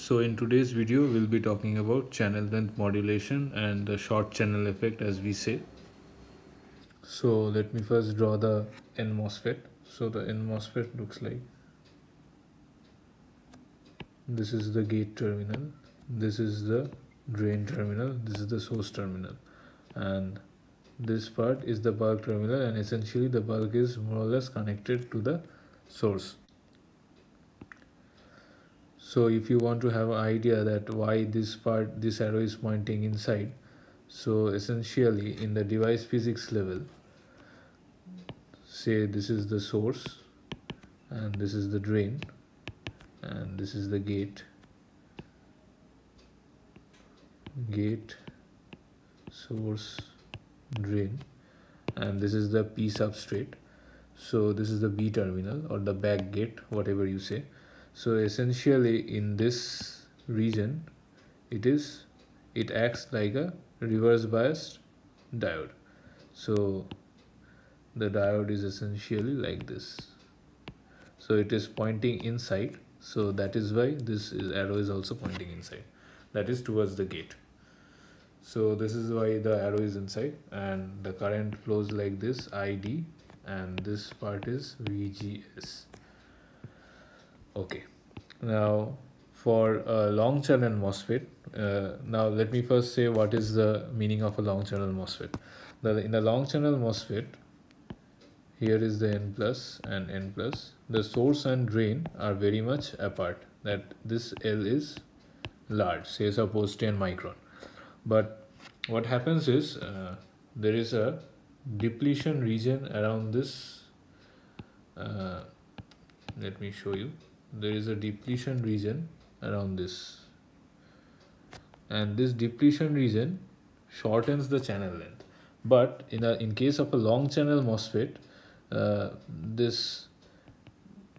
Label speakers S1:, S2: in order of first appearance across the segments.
S1: So in today's video we'll be talking about channel length modulation and the short channel effect as we say. So let me first draw the N MOSFET. So the N MOSFET looks like this is the gate terminal, this is the drain terminal, this is the source terminal and this part is the bulk terminal and essentially the bulk is more or less connected to the source so if you want to have an idea that why this part this arrow is pointing inside so essentially in the device physics level say this is the source and this is the drain and this is the gate. Gate source drain and this is the P substrate. So this is the B terminal or the back gate whatever you say so essentially in this region it is it acts like a reverse biased diode. So the diode is essentially like this. So it is pointing inside. So that is why this is, arrow is also pointing inside. That is towards the gate. So this is why the arrow is inside. And the current flows like this id and this part is vgs okay. Now for a long channel MOSFET uh, now let me first say what is the meaning of a long channel MOSFET. The, in a long channel MOSFET here is the N plus and N plus. The source and drain are very much apart. That this L is large say suppose 10 micron. But what happens is uh, there is a depletion region around this uh, let me show you there is a depletion region around this. And this depletion region shortens the channel length. But in a in case of a long channel MOSFET uh, this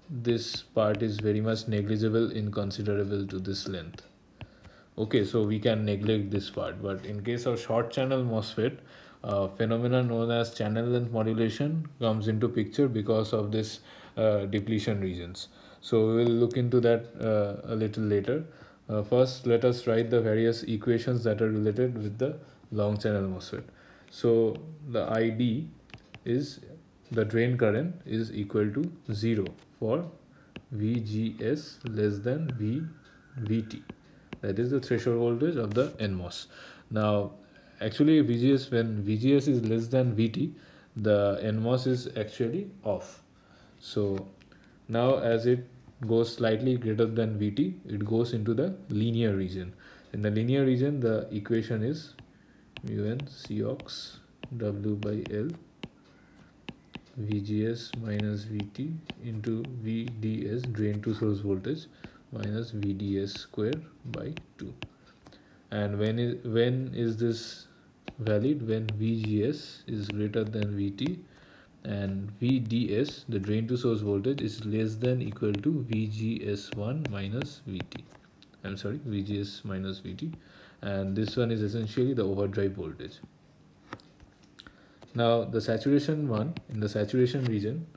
S1: this part is very much negligible inconsiderable to this length. Okay so we can neglect this part. But in case of short channel MOSFET uh, phenomena known as channel length modulation comes into picture because of this uh, depletion regions so we will look into that uh, a little later uh, first let us write the various equations that are related with the long channel MOSFET so the ID is the drain current is equal to 0 for VGS less than V VT that is the threshold voltage of the NMOS. Now actually VGS when VGS is less than VT the NMOS is actually off. So now as it goes slightly greater than VT it goes into the linear region. In the linear region the equation is mu n Cox W by L VGS minus VT into VDS drain to source voltage minus VDS square by 2 and when is when is this valid when VGS is greater than VT and VDS the drain to source voltage is less than equal to VGS1 minus VT. I'm sorry VGS minus VT. And this one is essentially the overdrive voltage. Now the saturation one in the saturation region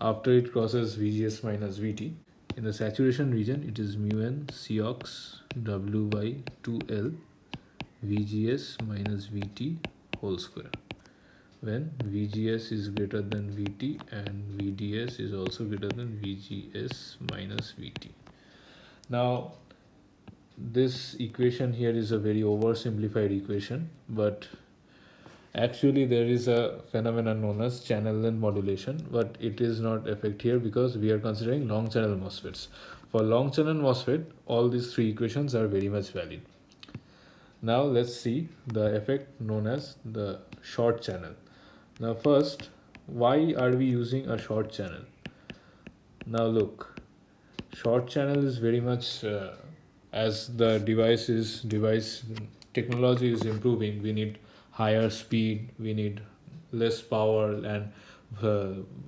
S1: after it crosses VGS minus VT in the saturation region it is mu n Cox W by 2L VGS minus VT whole square when VGS is greater than VT and VDS is also greater than VGS minus VT. Now this equation here is a very oversimplified equation but actually there is a phenomenon known as channel length modulation but it is not effect here because we are considering long channel MOSFETs. For long channel MOSFET all these three equations are very much valid. Now let's see the effect known as the short channel now first why are we using a short channel? Now look short channel is very much uh, as the device is device technology is improving we need higher speed we need less power and uh,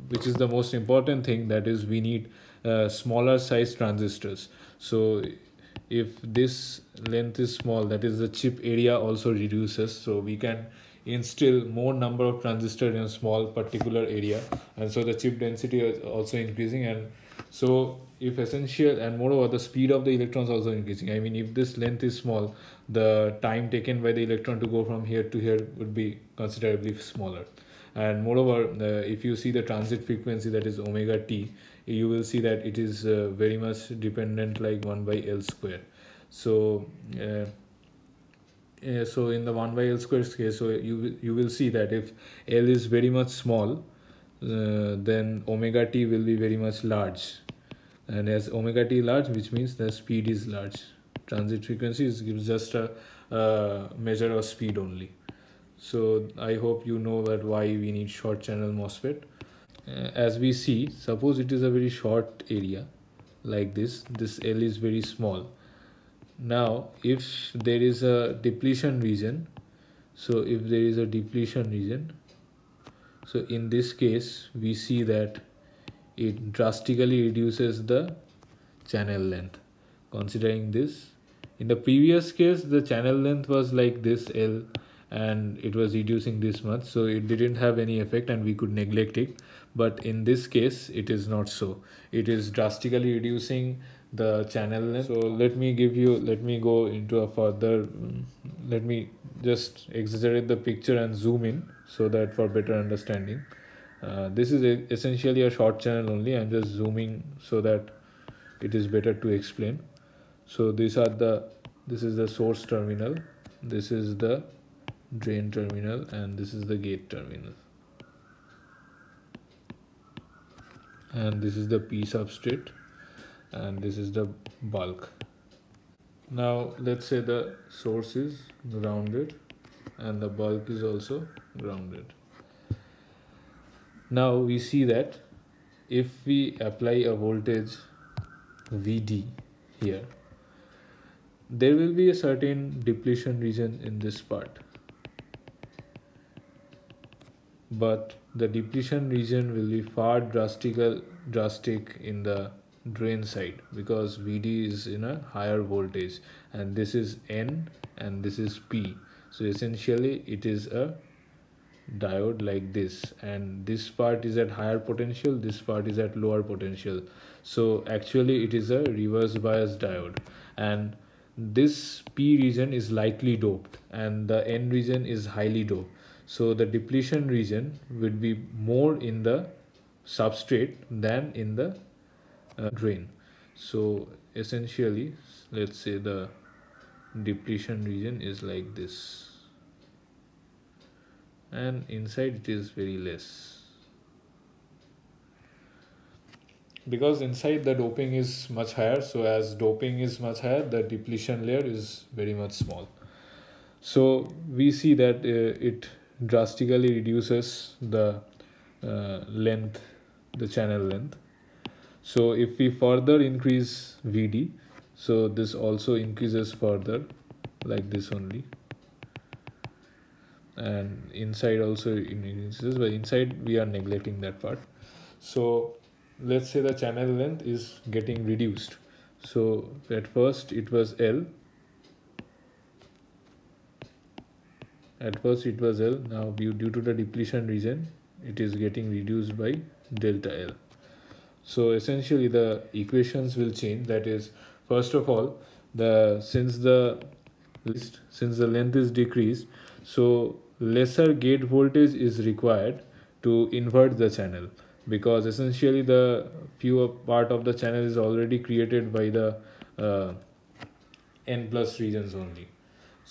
S1: which is the most important thing that is we need uh, smaller size transistors. So if this length is small that is the chip area also reduces so we can instill more number of transistor in a small particular area. And so the chip density is also increasing. And so if essential and moreover the speed of the electrons also increasing. I mean if this length is small the time taken by the electron to go from here to here would be considerably smaller. And moreover uh, if you see the transit frequency that is omega t you will see that it is uh, very much dependent like 1 by l square. So uh, uh, so in the 1 by l square case so you you will see that if l is very much small uh, then omega t will be very much large. And as omega t large which means the speed is large. Transit frequency is gives just a, a measure of speed only. So i hope you know that why we need short channel MOSFET. Uh, as we see suppose it is a very short area like this this L is very small now if there is a depletion region so if there is a depletion region so in this case we see that it drastically reduces the channel length. Considering this in the previous case the channel length was like this L and it was reducing this much so it didn't have any effect and we could neglect it. But in this case it is not so. It is drastically reducing the channel so let me give you let me go into a further let me just exaggerate the picture and zoom in so that for better understanding. Uh, this is a, essentially a short channel only. I'm just zooming so that it is better to explain. So these are the this is the source terminal. This is the drain terminal and this is the gate terminal. And this is the p substrate and this is the bulk. Now let's say the source is grounded and the bulk is also grounded. Now we see that if we apply a voltage vd here there will be a certain depletion region in this part. But the depletion region will be far drastical drastic in the drain side because VD is in a higher voltage and this is N and this is P. So essentially it is a diode like this and this part is at higher potential this part is at lower potential. So actually it is a reverse bias diode and this P region is lightly doped and the N region is highly doped. So the depletion region would be more in the substrate than in the uh, drain. So essentially, let's say the depletion region is like this. And inside it is very less. Because inside the doping is much higher. So as doping is much higher the depletion layer is very much small. So we see that uh, it drastically reduces the uh, length the channel length so if we further increase vd so this also increases further like this only. And inside also increases but inside we are neglecting that part. So let's say the channel length is getting reduced. So at first it was l. At first it was L. Now due, due to the depletion region it is getting reduced by delta L so essentially the equations will change that is first of all the since the list since the length is decreased so lesser gate voltage is required to invert the channel because essentially the fewer part of the channel is already created by the uh, n plus regions only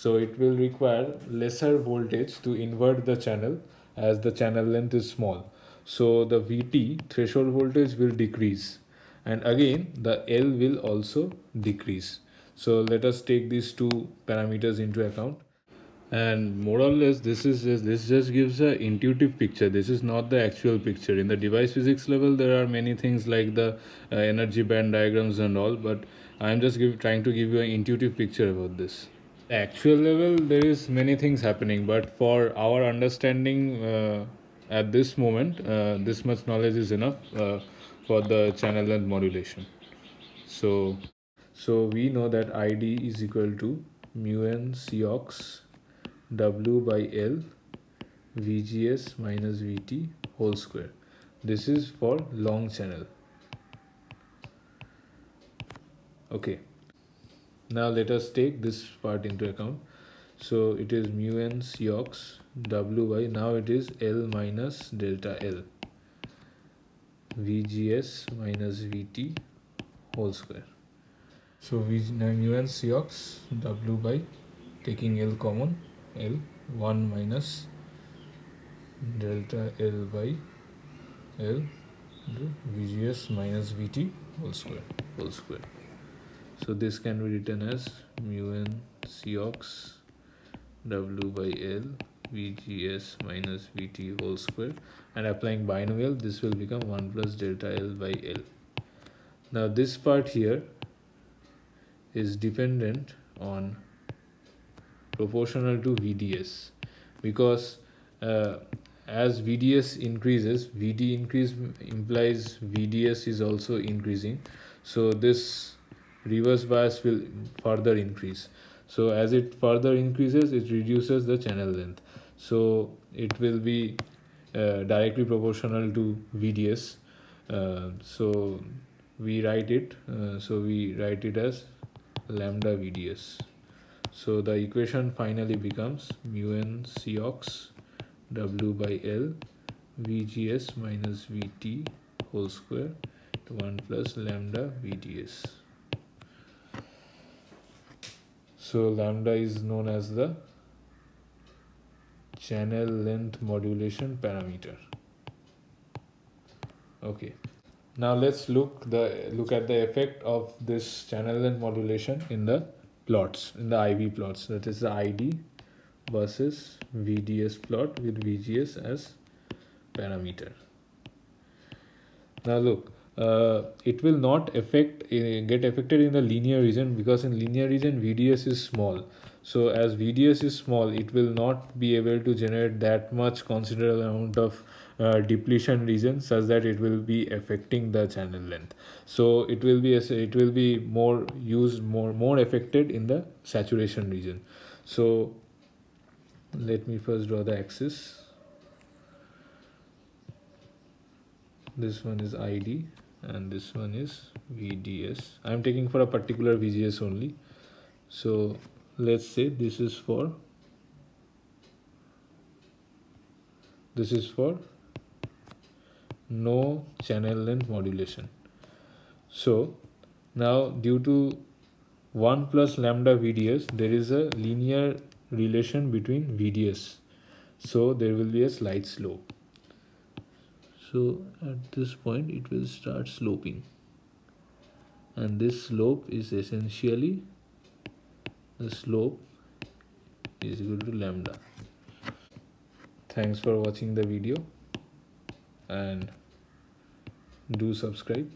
S1: so it will require lesser voltage to invert the channel as the channel length is small. So the VT threshold voltage will decrease. And again the L will also decrease. So let us take these two parameters into account. And more or less this is just, this just gives a intuitive picture. This is not the actual picture. In the device physics level there are many things like the uh, energy band diagrams and all but i'm just give, trying to give you an intuitive picture about this. Actual level there is many things happening but for our understanding uh, at this moment uh, this much knowledge is enough uh, for the channel length modulation. So so we know that id is equal to mu n cox w by l vgs minus vt whole square. This is for long channel. Okay. Now let us take this part into account. So it is mu n cox w by now it is l minus delta l. Vgs minus vt whole square. So v mu n cox w by taking l common l 1 minus delta l by l vgs minus vt whole square whole square. So this can be written as mu n cox w by l vgs minus vt whole square and applying binomial this will become 1 plus delta l by l now this part here is dependent on proportional to vds because uh, as VDS increases, VD increase implies VDS is also increasing. So this reverse bias will further increase. So as it further increases, it reduces the channel length. So it will be uh, directly proportional to VDS. Uh, so we write it, uh, so we write it as lambda VDS. So the equation finally becomes mu n Cox w by L VGS minus VT whole square to 1 plus lambda VDS. So lambda is known as the channel length modulation parameter. Okay. Now let's look the look at the effect of this channel length modulation in the plots in the IV plots that is the ID versus VDS plot with VGS as parameter. Now look, uh, it will not affect uh, get affected in the linear region because in linear region VDS is small. So as VDS is small, it will not be able to generate that much considerable amount of uh, depletion region such that it will be affecting the channel length. So it will be it will be more used more more affected in the saturation region. So let me first draw the axis this one is id and this one is vds i'm taking for a particular vgs only so let's say this is for this is for no channel length modulation so now due to 1 plus lambda vds there is a linear relation between VDS. So there will be a slight slope. So at this point it will start sloping. And this slope is essentially the slope is equal to lambda. Thanks for watching the video and do subscribe.